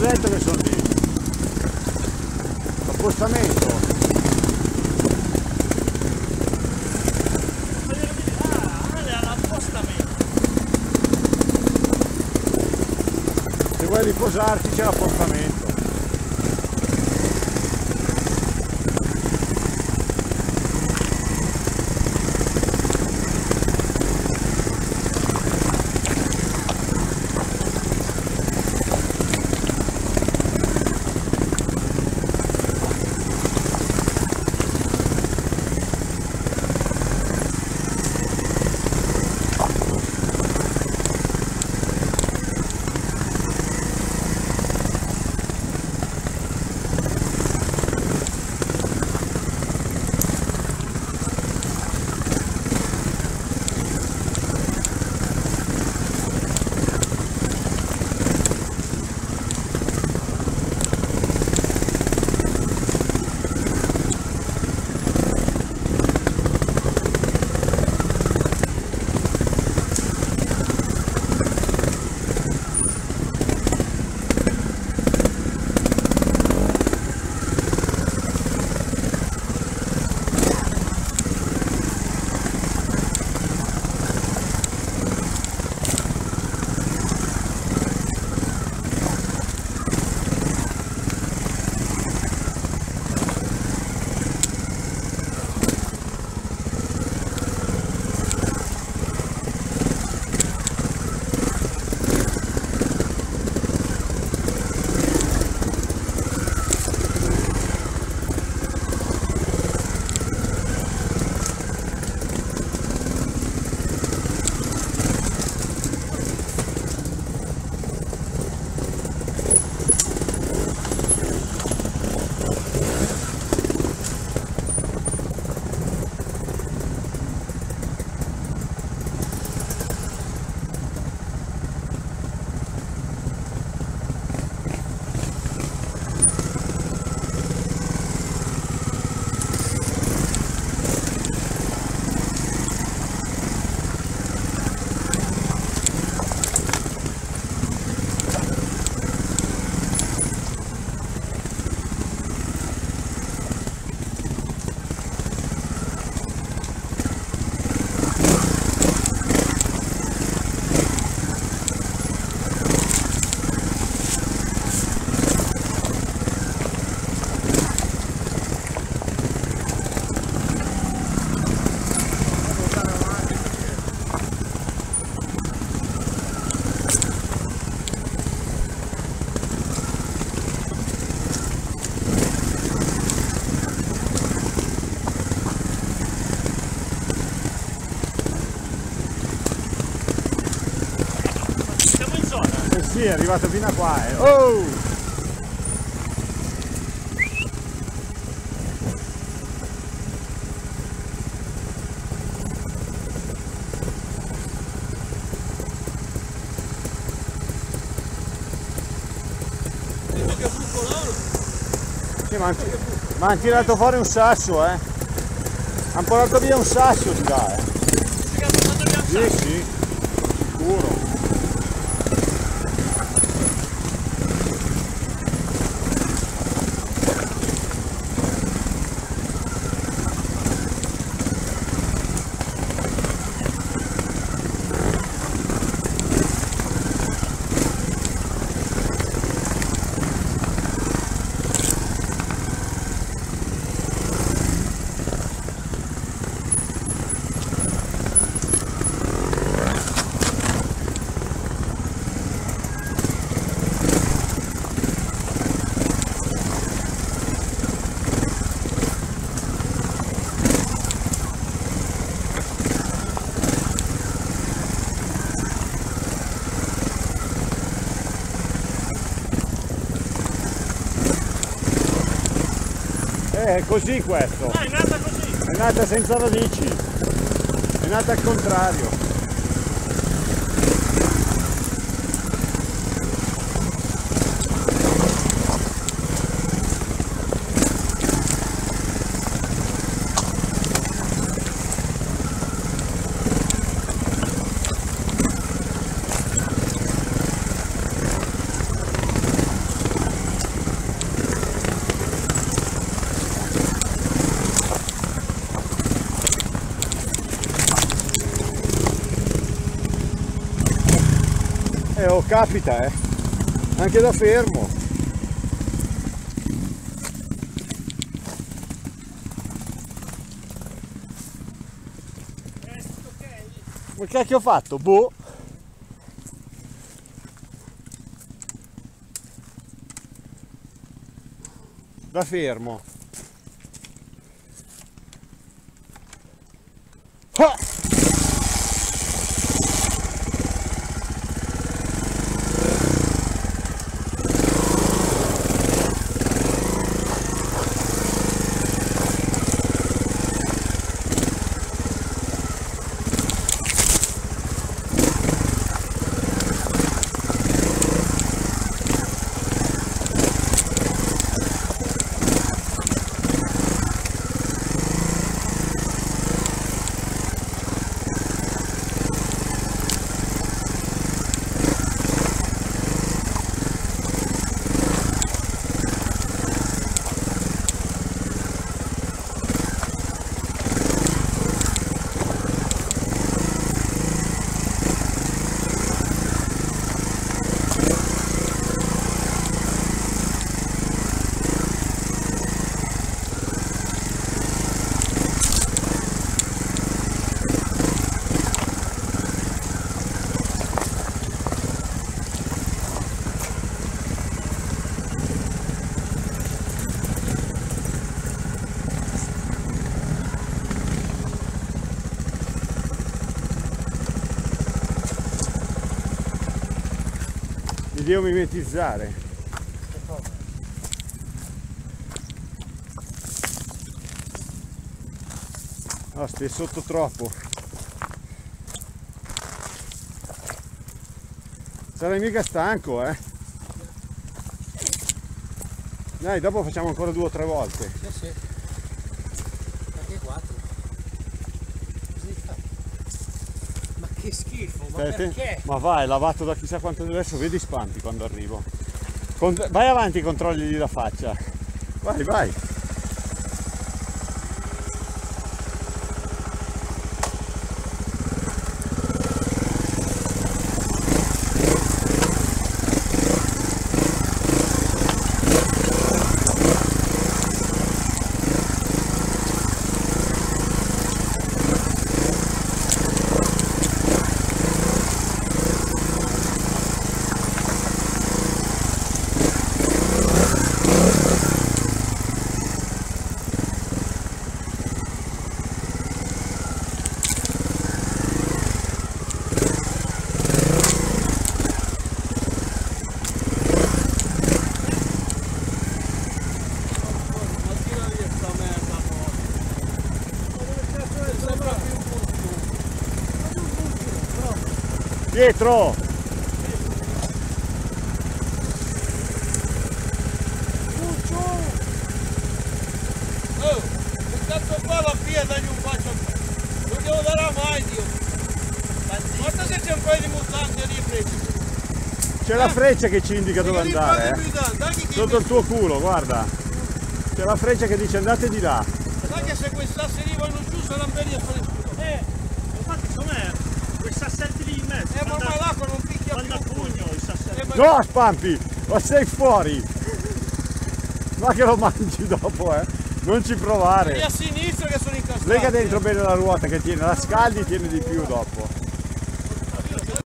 detto che sono lì. Appostamento. Se vuoi riposarti c'è l'appostamento. Sì, è arrivato fino a qua. Eh. Oh! Sì, ma, ma hanno tirato fuori un sasso, eh. Hanno portato via un sasso di là, eh. Sì, sì, sicuro. Eh, è così questo. Ah, è nata così. È nata senza radici. È nata al contrario. Capita, eh. Anche da fermo. Ma che cacchio ho fatto? Boh. Da fermo. Ah! Mi devo mimetizzare. No, stai sotto troppo. Sarai mica stanco, eh? Dai, dopo facciamo ancora due o tre volte. Sì, sì. Anche quattro. Così fa. Ma che schifo, ma Stai perché? Ma vai, lavato da chissà quanto adesso, vedi spampi quando arrivo. Con- vai avanti controlli la faccia. Vai, vai. Buco. Pietro! Oh, che cazzo fa la pietra di un faccio? Non glielo darà mai, Dio. Guarda se c'è un paio di mutanti lì, preso. C'è la freccia che ci indica dove andare, eh. Sotto il tuo culo, guarda. C'è la freccia che dice andate di là. Sai che se quei sassi lì vanno giù saranno belli a fare scudo. Eh, infatti com'è? Quei sassetti lì in mezzo. Eh, ma ormai l'acqua non picchia più. pugno i sassetti. Eh, No, Spampi! Ma sei fuori! Ma che lo mangi dopo, eh! Non ci Lì provare! a sinistra che sono incastrati. Lega dentro bene la ruota che tiene, la scaldi tiene di più dopo.